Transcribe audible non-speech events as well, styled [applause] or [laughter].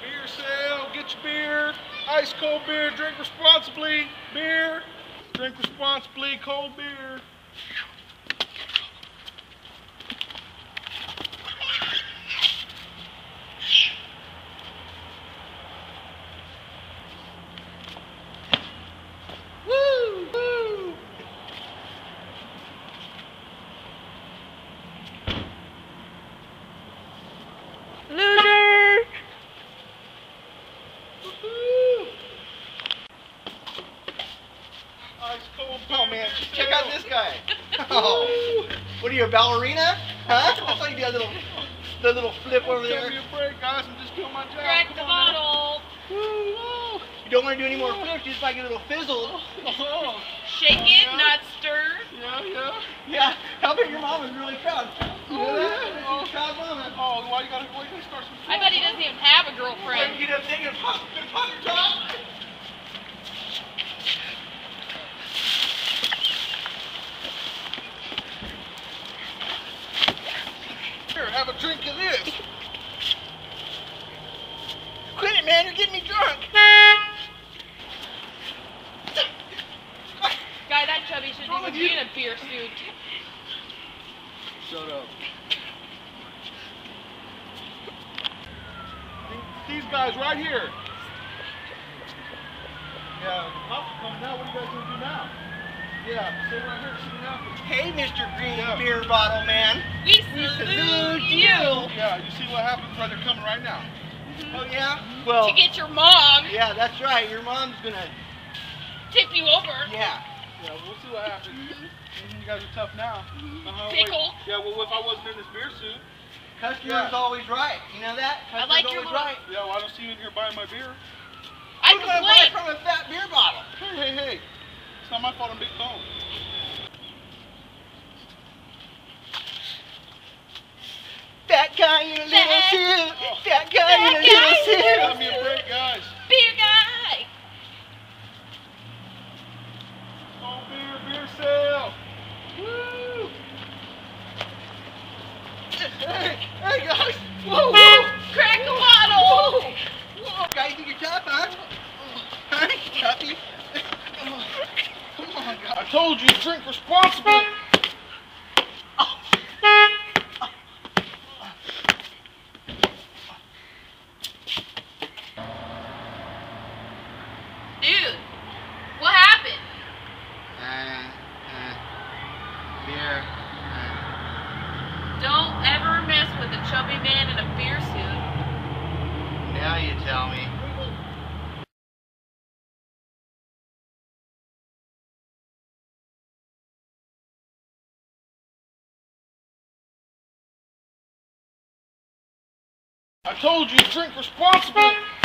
Beer sale, get your beer. Ice cold beer, drink responsibly. Beer, drink responsibly, cold beer. Woo! Woo! Loser! Woo-hoo! Ice cold beer. Oh man, check out this guy. [laughs] Oh, what are you, a ballerina? Huh? I thought you did a little, the little flip over Give there. me a break, guys. I'm just doing my job. Crack the bottle. Woo, woo. You don't want to do any more flips, you just like a little fizzle. Oh, Shake it, oh, not stir. yeah, yeah. Yeah, how about your mom is really proud? Oh, that? yeah. She's proud mama. Oh, why you gotta, why you gotta start some I bet he doesn't even have a girlfriend. you get up there, you're pop, pop your top. Here, have a drink of this. Quit it, man, you're getting me drunk. Guy, that chubby should wrong even with be you? in a beer suit. Shut up. These guys right here. Yeah, oh, the cops are coming now. What are you guys gonna do now? Yeah, stay right here, see what happens. Hey, Mr. Green Yeah. Beer Bottle Man. We We salute you Yeah, you see what happens right? They're coming right now. Mm-hmm. Oh, yeah? Well, to get your mom yeah, that's right. Your mom's gonna, tip you over. yeah. Yeah, we'll see what happens. Mhm, You guys are tough now. Uh-huh, wait. Pickle. Yeah, well, if I wasn't in this beer suit, Customer's Yeah. always right. You know that? I Customer's like your always right. yeah, well, I don't see you in here buying my beer. I Who's gonna buy complain. from a fat beer bottle? Hey, hey, hey. It's not my fault I'm big bone. Fat guy in a little Fat- suit. Oh. Fat guy in a Fat little guy. suit. Give me a break, guys. Beer guy. Oh, beer, beer sale. Woo! Hey, hey guys. Whoa, whoa. Crack the bottle. Whoa, guys, think you're tough, huh? Huh? Toughy? Come on, guys. I told you to drink responsibly. Dude, what happened? Uh, uh, beer. Uh, Don't ever mess with a chubby man in a beer suit. now you tell me. I told you to drink responsibly.